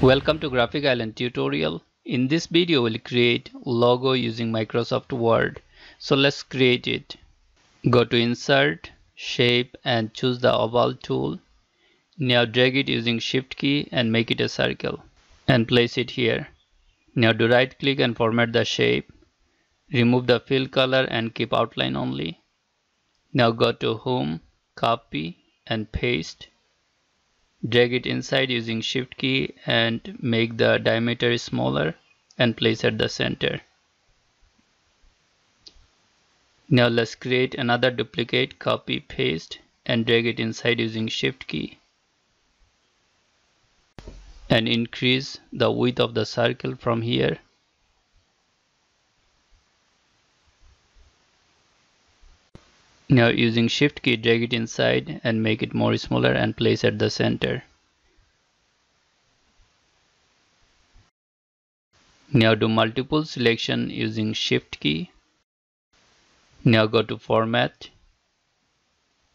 Welcome to Graphic Island tutorial. In this video we'll create logo using Microsoft Word. So let's create it. Go to insert, shape and choose the oval tool. Now drag it using shift key and make it a circle and place it here. Now do right click and format the shape. Remove the fill color and keep outline only. Now go to home, copy and paste drag it inside using shift key and make the diameter smaller and place at the center. Now let's create another duplicate copy paste and drag it inside using shift key and increase the width of the circle from here Now using shift key drag it inside and make it more smaller and place at the center. Now do multiple selection using shift key. Now go to format,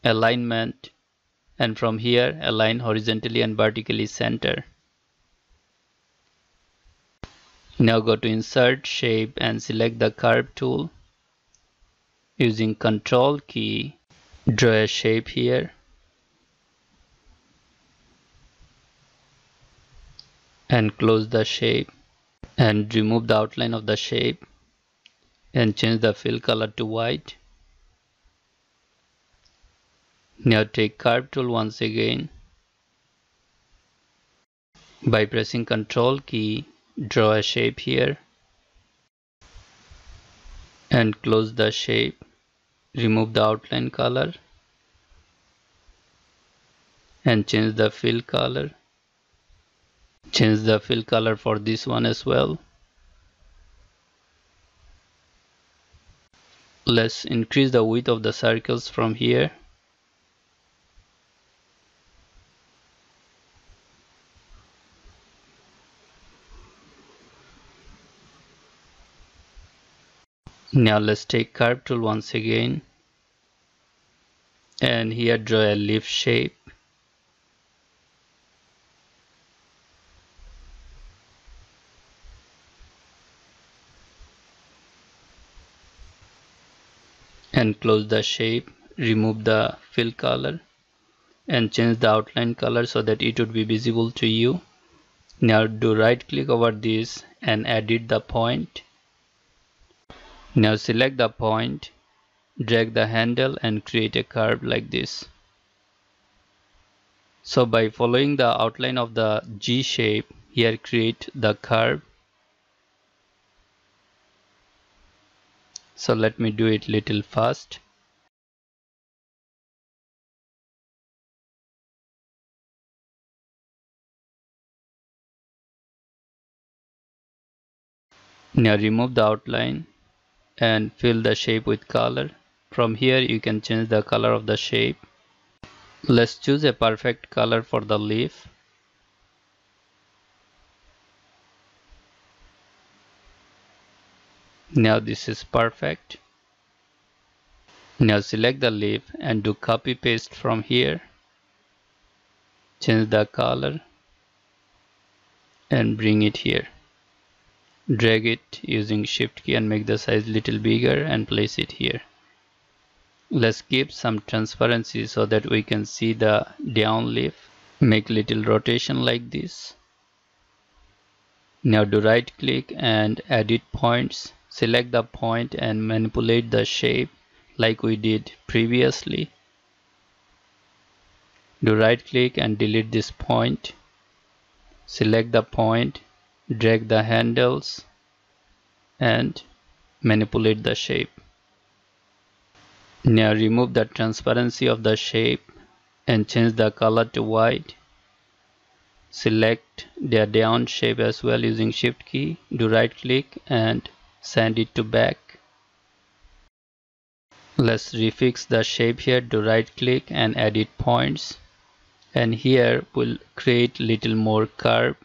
alignment and from here align horizontally and vertically center. Now go to insert shape and select the curve tool using control key. Draw a shape here. And close the shape. And remove the outline of the shape. And change the fill color to white. Now take curve tool once again. By pressing control key draw a shape here. And close the shape remove the outline color and change the fill color. Change the fill color for this one as well. Let's increase the width of the circles from here now let's take curve tool once again. And here draw a leaf shape. And close the shape remove the fill color and change the outline color so that it would be visible to you. Now do right click over this and edit the point now select the point, drag the handle and create a curve like this. So by following the outline of the G shape, here create the curve. So let me do it little fast. Now remove the outline and fill the shape with color. From here you can change the color of the shape. Let's choose a perfect color for the leaf. Now this is perfect. Now select the leaf and do copy paste from here. Change the color and bring it here drag it using shift key and make the size little bigger and place it here. Let's keep some transparency so that we can see the down leaf. Make little rotation like this. Now do right click and edit points. Select the point and manipulate the shape like we did previously. Do right click and delete this point. Select the point drag the handles and manipulate the shape. Now remove the transparency of the shape and change the color to white. Select the down shape as well using shift key. Do right click and send it to back. Let's refix the shape here. Do right click and edit points. And here we'll create little more curve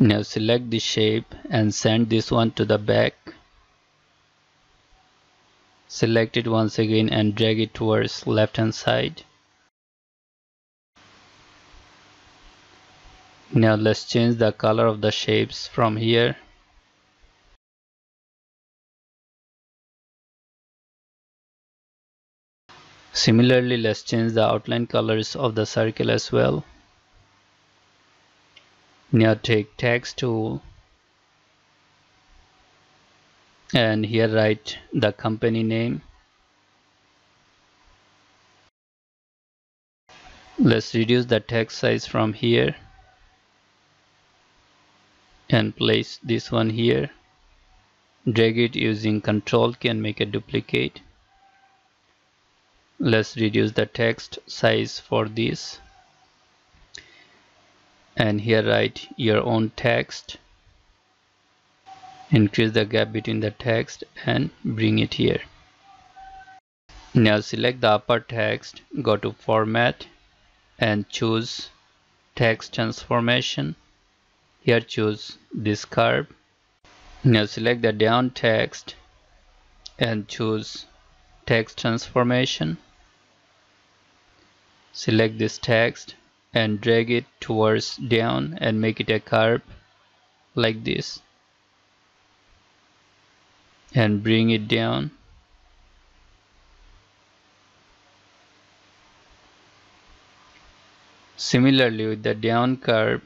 Now select the shape and send this one to the back. Select it once again and drag it towards left hand side. Now let's change the color of the shapes from here. Similarly, let's change the outline colors of the circle as well. Now take text tool and here write the company name. Let's reduce the text size from here and place this one here. Drag it using control can make a duplicate let's reduce the text size for this and here write your own text. Increase the gap between the text and bring it here. Now select the upper text go to format and choose text transformation. Here choose this curve. Now select the down text and choose text transformation. Select this text and drag it towards down and make it a curve like this. And bring it down. Similarly with the down curve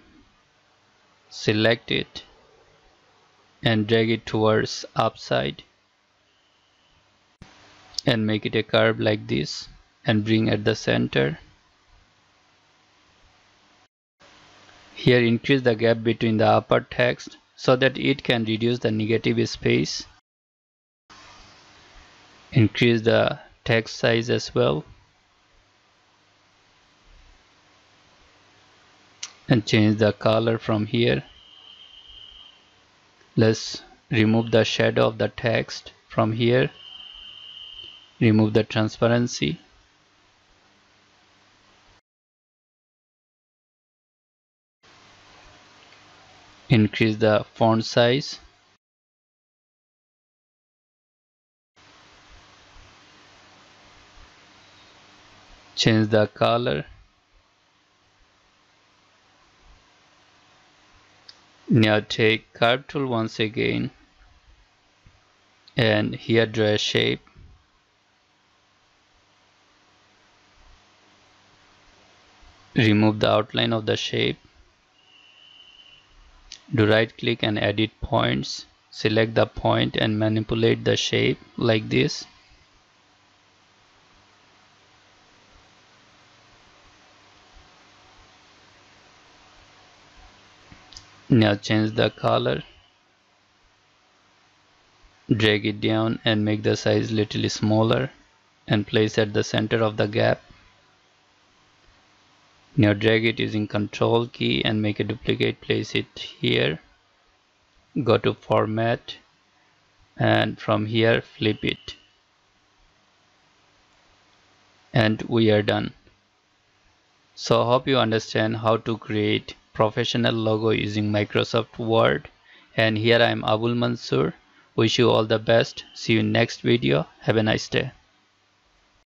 select it and drag it towards upside and make it a curve like this and bring at the center Here increase the gap between the upper text so that it can reduce the negative space. Increase the text size as well. And change the color from here. Let's remove the shadow of the text from here. Remove the transparency increase the font size. Change the color. Now take curve tool once again. And here draw a shape. Remove the outline of the shape do right click and edit points select the point and manipulate the shape like this. Now change the color. Drag it down and make the size little smaller and place at the center of the gap now drag it using control key and make a duplicate place it here. Go to format and from here flip it. And we are done. So hope you understand how to create professional logo using Microsoft Word. And here I am Abul Mansur. Wish you all the best. See you next video. Have a nice day